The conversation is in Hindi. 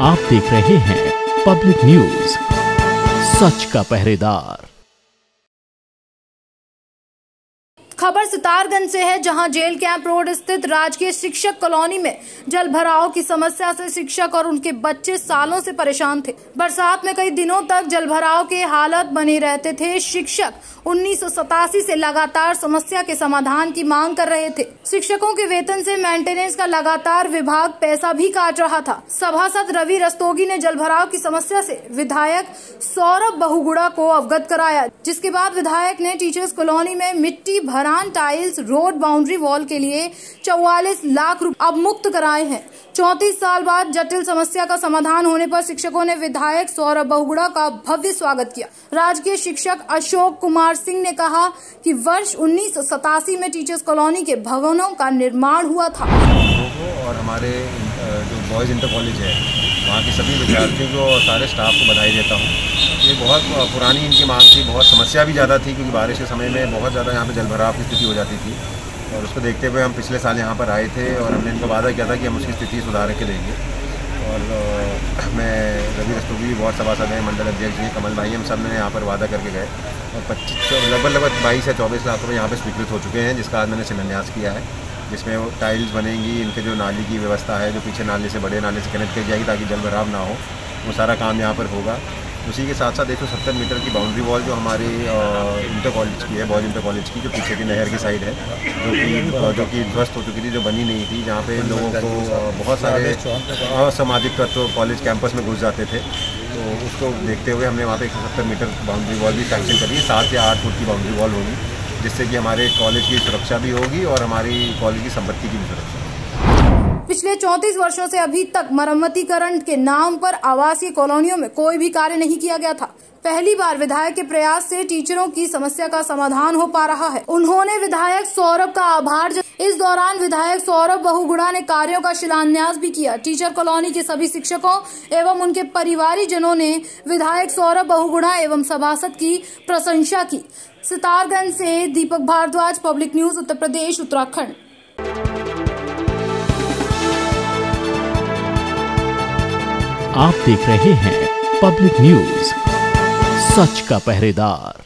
आप देख रहे हैं पब्लिक न्यूज़ सच का पहरेदार। खबर सितारगंज से है, जहाँ जेल कैंप रोड स्थित राजकीय शिक्षक कॉलोनी में जल भराव की समस्या से शिक्षक और उनके बच्चे सालों से परेशान थे। बरसात में कई दिनों तक जल भराव के हालत बने रहते थे। शिक्षक उन्नीस से लगातार समस्या के समाधान की मांग कर रहे थे। शिक्षकों के वेतन से मेंटेनेंस का लगातार विभाग पैसा भी काट रहा था। सभासद रवि रस्तोगी ने जल भराव की समस्या से विधायक सौरभ बहुगुड़ा को अवगत कराया, जिसके बाद विधायक ने टीचर्स कॉलोनी में मिट्टी भरान टाइल्स रोड बाउंड्री वॉल के लिए चौवालीस लाख रूपए अब मुक्त कराए हैं। चौतीस साल बाद जटिल समस्या का समाधान होने पर शिक्षकों ने विधायक सौरभ बहुगुड़ा का भव्य स्वागत किया। राजकीय शिक्षक अशोक कुमार सिंह ने कहा कि वर्ष उन्नीस सौ सतासी में टीचर्स कॉलोनी के भवनों का निर्माण हुआ था। और हमारे जो बॉयज़ इंटर कॉलेज है, वहाँ के सभी विद्यार्थियों को और सारे स्टाफ को बधाई देता हूँ। ये बहुत पुरानी इनकी मांग थी, बहुत समस्या भी ज़्यादा थी क्योंकि बारिश के समय में बहुत ज़्यादा यहाँ पे जल भराव की स्थिति हो जाती थी। और उसको देखते हुए हम पिछले साल यहाँ पर आए थे और हमने इनको वादा किया था कि हम उसकी स्थिति सुधार के देंगे। और मैं रवि रस्तोगी, बहुत सभासद हैं, मंडल अध्यक्ष जी, कमल भाई, हम सबने यहाँ पर वादा करके गए। और पच्चीस लगभग लगभग बाईस या चौबीस लाख रुपये यहाँ पर स्वीकृत हो चुके हैं, जिसका आज मैंने शिलान्यास किया है, जिसमें वो टाइल्स बनेंगी, इनके जो नाली की व्यवस्था है, जो पीछे नाले से, बड़े नाले से कनेक्ट की जाएगी ताकि जल भराव ना हो, वो सारा काम यहाँ पर होगा। उसी के साथ साथ एक सौ सत्तर मीटर की बाउंड्री वॉल जो हमारे इंटर कॉलेज की है बॉयज़ इंटर कॉलेज की, जो पीछे की नहर की साइड है, जो कि जो कि ध्वस्त हो चुकी थी, जो बनी नहीं थी, जहाँ पे लोगों को बहुत सारे असामाजिक तत्व कॉलेज कैंपस में घुस जाते थे। तो उसको देखते हुए हमने वहाँ पे एक सौ सत्तर मीटर बाउंड्री वॉल भी सैंक्शन करी, सात या आठ फुट की बाउंड्री वॉल होगी, जिससे कि हमारे कॉलेज की सुरक्षा भी होगी और हमारी कॉलेज की संपत्ति की भी सुरक्षा पिछले 34 वर्षों से अभी तक मरम्मतीकरण के नाम पर आवासीय कॉलोनियों में कोई भी कार्य नहीं किया गया था। पहली बार विधायक के प्रयास से टीचरों की समस्या का समाधान हो पा रहा है। उन्होंने विधायक सौरभ का आभार इस दौरान विधायक सौरभ बहुगुड़ा ने कार्यों का शिलान्यास भी किया। टीचर कॉलोनी के सभी शिक्षकों एवं उनके परिवारी जनों ने विधायक सौरभ बहुगुड़ा एवं सभासद की प्रशंसा की। सितारगंज से दीपक भारद्वाज, पब्लिक न्यूज़, उत्तर प्रदेश, उत्तराखंड। आप देख रहे हैं पब्लिक न्यूज़ सच का पहरेदार।